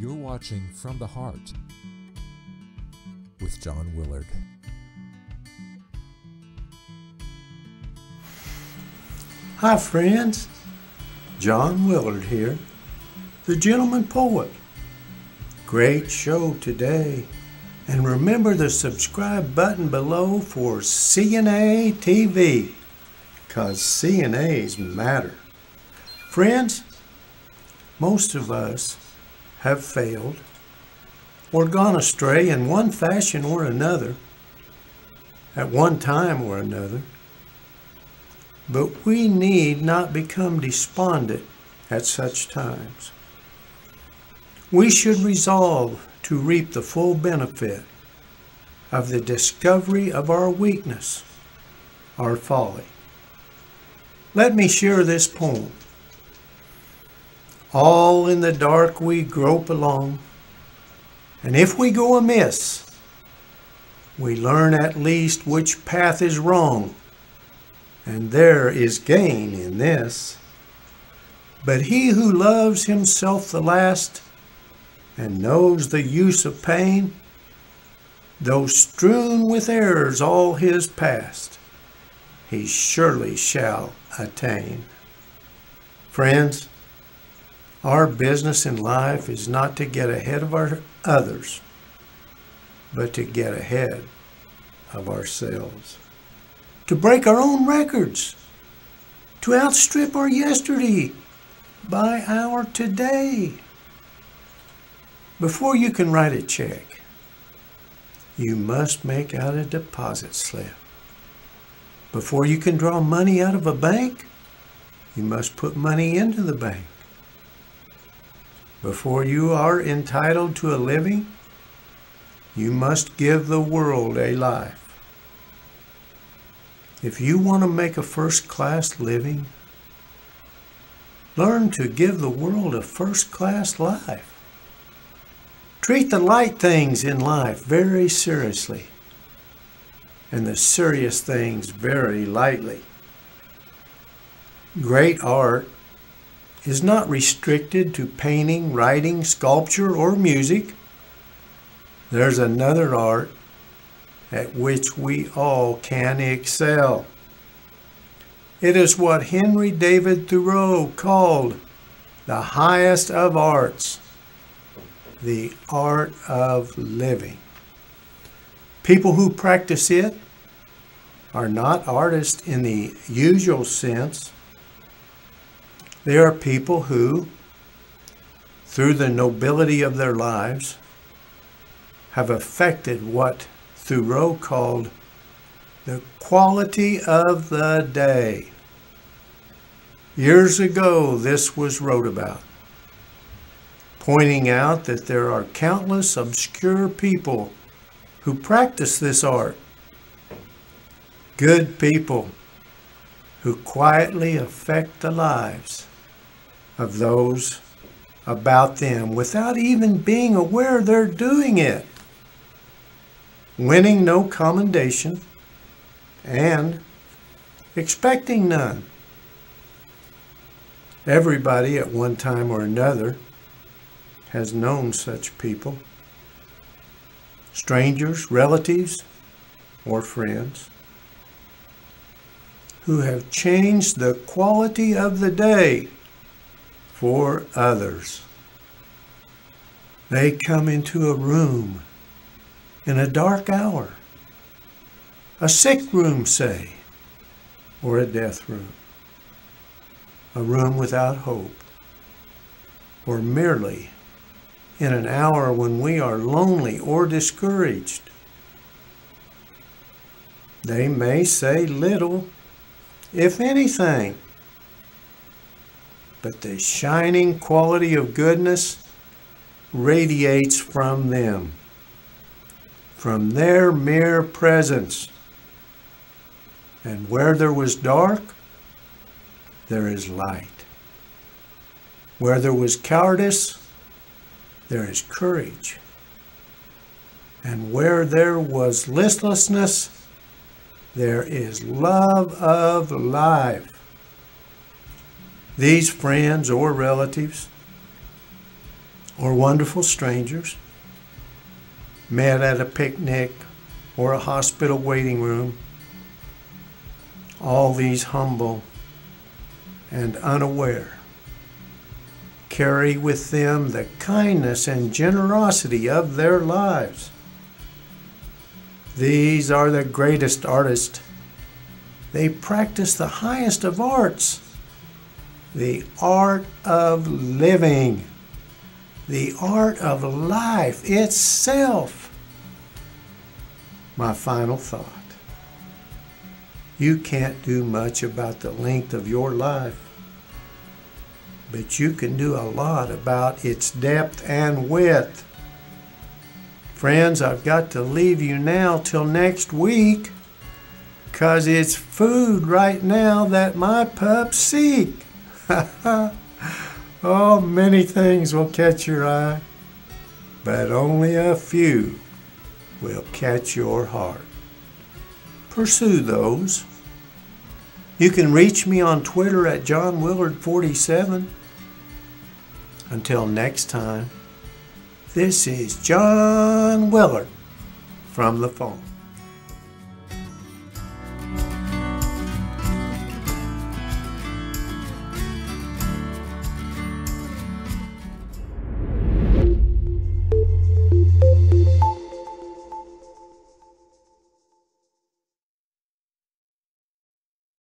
You're watching From the Heart with John Willard. Hi, friends. John Willard here, the gentleman poet. Great show today. And remember the subscribe button below for CNA TV, because CNAs matter. Friends, most of us have failed or gone astray in one fashion or another, at one time or another. But we need not become despondent at such times. We should resolve to reap the full benefit of the discovery of our weakness, our folly. Let me share this poem. All in the dark we grope along, and if we go amiss, we learn at least which path is wrong and there is gain in this. But he who loves himself the last and knows the use of pain, though strewn with errors all his past, he surely shall attain. Friends, our business in life is not to get ahead of our others, but to get ahead of ourselves to break our own records, to outstrip our yesterday by our today. Before you can write a check, you must make out a deposit slip. Before you can draw money out of a bank, you must put money into the bank. Before you are entitled to a living, you must give the world a life. If you want to make a first class living, learn to give the world a first class life. Treat the light things in life very seriously and the serious things very lightly. Great art is not restricted to painting, writing, sculpture, or music. There's another art at which we all can excel. It is what Henry David Thoreau called the highest of arts, the art of living. People who practice it are not artists in the usual sense. They are people who, through the nobility of their lives, have affected what Thoreau called the quality of the day. Years ago, this was wrote about, pointing out that there are countless obscure people who practice this art. Good people who quietly affect the lives of those about them without even being aware they're doing it winning no commendation, and expecting none. Everybody at one time or another has known such people strangers, relatives, or friends who have changed the quality of the day for others. They come into a room in a dark hour, a sick room, say, or a death room, a room without hope, or merely in an hour when we are lonely or discouraged. They may say little, if anything, but the shining quality of goodness radiates from them from their mere presence. And where there was dark, there is light. Where there was cowardice, there is courage. And where there was listlessness, there is love of life. These friends or relatives or wonderful strangers met at a picnic or a hospital waiting room. All these humble and unaware carry with them the kindness and generosity of their lives. These are the greatest artists. They practice the highest of arts, the art of living, the art of life itself. My final thought you can't do much about the length of your life, but you can do a lot about its depth and width. Friends, I've got to leave you now till next week, 'cause it's food right now that my pups seek. oh, many things will catch your eye, but only a few will catch your heart. Pursue those. You can reach me on Twitter at John Willard47. Until next time, this is John Willard from the phone.